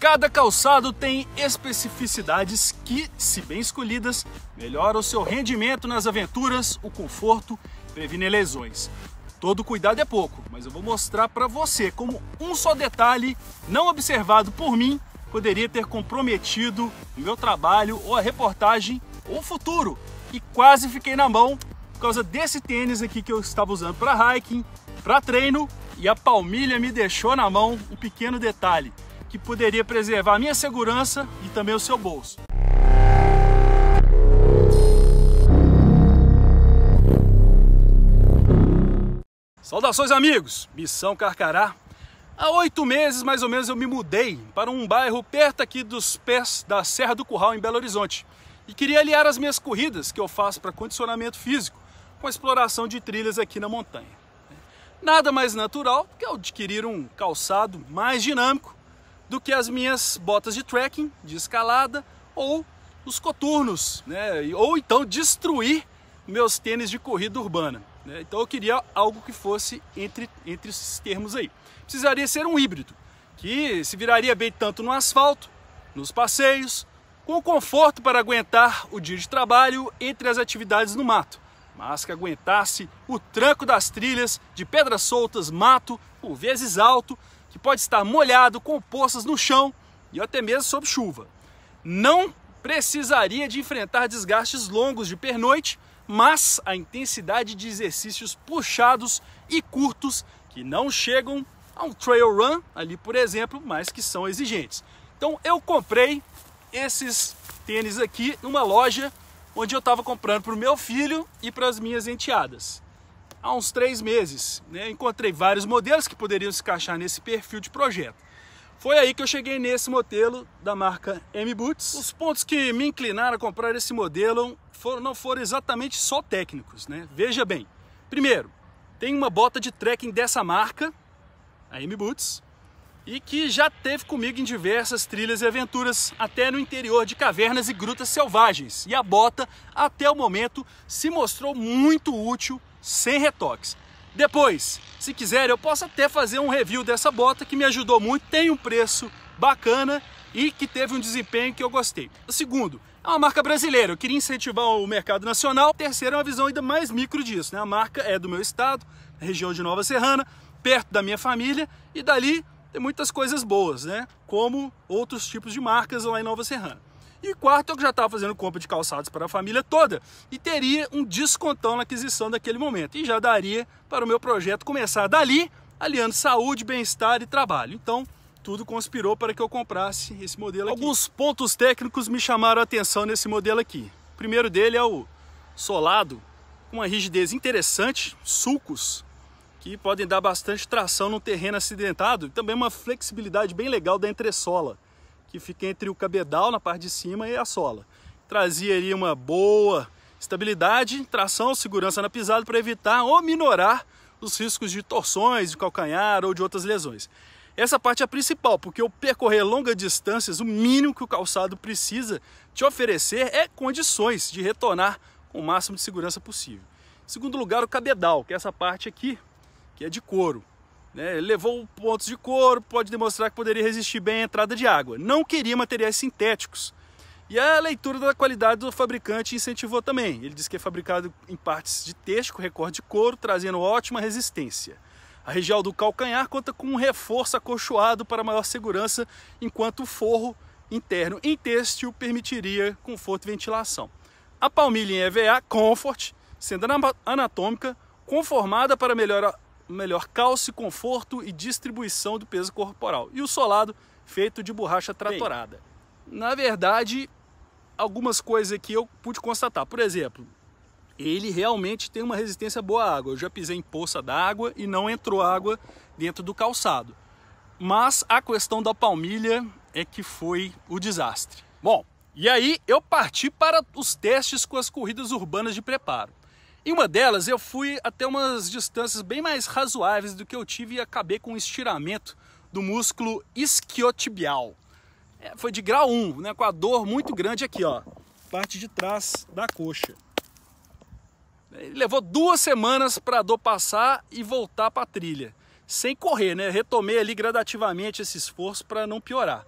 Cada calçado tem especificidades que, se bem escolhidas, melhoram o seu rendimento nas aventuras, o conforto e previnem lesões. Todo cuidado é pouco, mas eu vou mostrar para você como um só detalhe não observado por mim poderia ter comprometido o meu trabalho ou a reportagem ou o futuro. E quase fiquei na mão por causa desse tênis aqui que eu estava usando para hiking, para treino e a palmilha me deixou na mão um pequeno detalhe que poderia preservar a minha segurança e também o seu bolso. Saudações amigos, Missão Carcará. Há oito meses mais ou menos eu me mudei para um bairro perto aqui dos pés da Serra do Curral em Belo Horizonte e queria aliar as minhas corridas que eu faço para condicionamento físico com a exploração de trilhas aqui na montanha. Nada mais natural que eu adquirir um calçado mais dinâmico do que as minhas botas de trekking, de escalada ou os coturnos, né? ou então destruir meus tênis de corrida urbana. Né? Então eu queria algo que fosse entre, entre esses termos aí. Precisaria ser um híbrido, que se viraria bem tanto no asfalto, nos passeios, com conforto para aguentar o dia de trabalho entre as atividades no mato, mas que aguentasse o tranco das trilhas de pedras soltas, mato, por vezes alto, que pode estar molhado, com poças no chão e até mesmo sob chuva. Não precisaria de enfrentar desgastes longos de pernoite, mas a intensidade de exercícios puxados e curtos que não chegam a um trail run ali, por exemplo, mas que são exigentes. Então eu comprei esses tênis aqui numa loja onde eu estava comprando para o meu filho e para as minhas enteadas há uns três meses. Né? Encontrei vários modelos que poderiam se encaixar nesse perfil de projeto. Foi aí que eu cheguei nesse modelo da marca M-Boots. Os pontos que me inclinaram a comprar esse modelo foram, não foram exatamente só técnicos. Né? Veja bem, primeiro, tem uma bota de trekking dessa marca, a M-Boots, e que já teve comigo em diversas trilhas e aventuras, até no interior de cavernas e grutas selvagens. E a bota, até o momento, se mostrou muito útil sem retoques. Depois, se quiser, eu posso até fazer um review dessa bota que me ajudou muito, tem um preço bacana e que teve um desempenho que eu gostei. Segundo, é uma marca brasileira, eu queria incentivar o mercado nacional. terceiro, é uma visão ainda mais micro disso, né? A marca é do meu estado, região de Nova Serrana, perto da minha família e dali tem muitas coisas boas, né? Como outros tipos de marcas lá em Nova Serrana. E quarto, eu já estava fazendo compra de calçados para a família toda e teria um descontão na aquisição daquele momento. E já daria para o meu projeto começar dali, aliando saúde, bem-estar e trabalho. Então, tudo conspirou para que eu comprasse esse modelo aqui. Alguns pontos técnicos me chamaram a atenção nesse modelo aqui. O primeiro dele é o solado, com uma rigidez interessante, sulcos, que podem dar bastante tração no terreno acidentado e também uma flexibilidade bem legal da entressola que fica entre o cabedal na parte de cima e a sola. Trazia ali uma boa estabilidade, tração, segurança na pisada para evitar ou minorar os riscos de torções de calcanhar ou de outras lesões. Essa parte é a principal, porque o percorrer longas distâncias, o mínimo que o calçado precisa te oferecer é condições de retornar com o máximo de segurança possível. Em segundo lugar, o cabedal, que é essa parte aqui, que é de couro. Né? Levou pontos de couro, pode demonstrar que poderia resistir bem à entrada de água. Não queria materiais sintéticos. E a leitura da qualidade do fabricante incentivou também. Ele diz que é fabricado em partes de têxtil com recorte de couro, trazendo ótima resistência. A região do calcanhar conta com um reforço acolchoado para maior segurança, enquanto o forro interno em têxtil permitiria conforto e ventilação. A palmilha em EVA Comfort, sendo anatômica, conformada para melhorar melhor calço, conforto e distribuição do peso corporal. E o solado feito de borracha tratorada. Bem, na verdade, algumas coisas aqui eu pude constatar. Por exemplo, ele realmente tem uma resistência boa à água. Eu já pisei em poça d'água e não entrou água dentro do calçado. Mas a questão da palmilha é que foi o desastre. Bom, e aí eu parti para os testes com as corridas urbanas de preparo. Em uma delas, eu fui até umas distâncias bem mais razoáveis do que eu tive e acabei com um estiramento do músculo isquiotibial. É, foi de grau 1, né, com a dor muito grande aqui, ó, parte de trás da coxa. Ele levou duas semanas para a dor passar e voltar para a trilha, sem correr, né? Retomei ali gradativamente esse esforço para não piorar.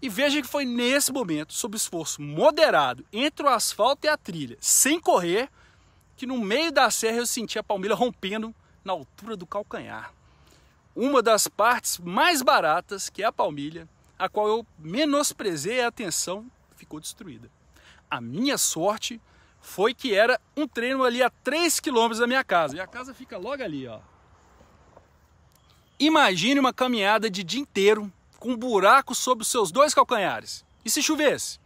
E veja que foi nesse momento, sob esforço moderado entre o asfalto e a trilha, sem correr, que no meio da serra eu senti a palmilha rompendo na altura do calcanhar. Uma das partes mais baratas, que é a palmilha, a qual eu menosprezei a atenção, ficou destruída. A minha sorte foi que era um treino ali a 3 quilômetros da minha casa. E a casa fica logo ali, ó. Imagine uma caminhada de dia inteiro com um buraco sobre os seus dois calcanhares. E se chovesse?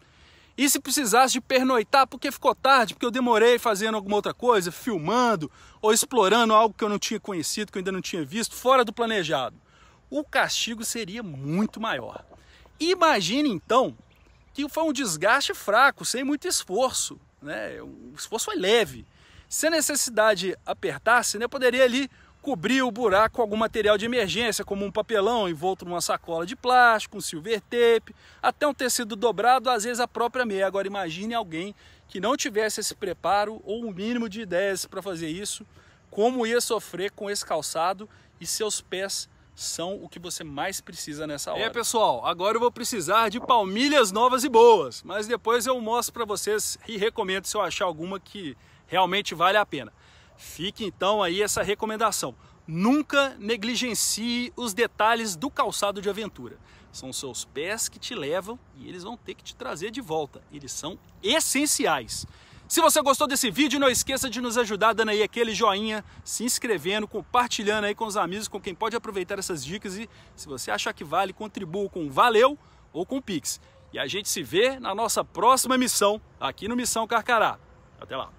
E se precisasse de pernoitar porque ficou tarde, porque eu demorei fazendo alguma outra coisa, filmando ou explorando algo que eu não tinha conhecido, que eu ainda não tinha visto, fora do planejado? O castigo seria muito maior. Imagine então que foi um desgaste fraco, sem muito esforço. Né? O esforço foi leve. Se a necessidade apertasse, né, eu poderia ali cobrir o buraco com algum material de emergência, como um papelão envolto numa sacola de plástico, um silver tape, até um tecido dobrado, às vezes a própria meia. Agora imagine alguém que não tivesse esse preparo ou um mínimo de ideias para fazer isso, como ia sofrer com esse calçado e seus pés são o que você mais precisa nessa hora. É, pessoal, agora eu vou precisar de palmilhas novas e boas, mas depois eu mostro para vocês e recomendo se eu achar alguma que realmente vale a pena. Fique então aí essa recomendação. Nunca negligencie os detalhes do calçado de aventura. São seus pés que te levam e eles vão ter que te trazer de volta. Eles são essenciais. Se você gostou desse vídeo, não esqueça de nos ajudar dando aí aquele joinha, se inscrevendo, compartilhando aí com os amigos, com quem pode aproveitar essas dicas e se você achar que vale, contribua com Valeu ou com Pix. E a gente se vê na nossa próxima missão aqui no Missão Carcará. Até lá!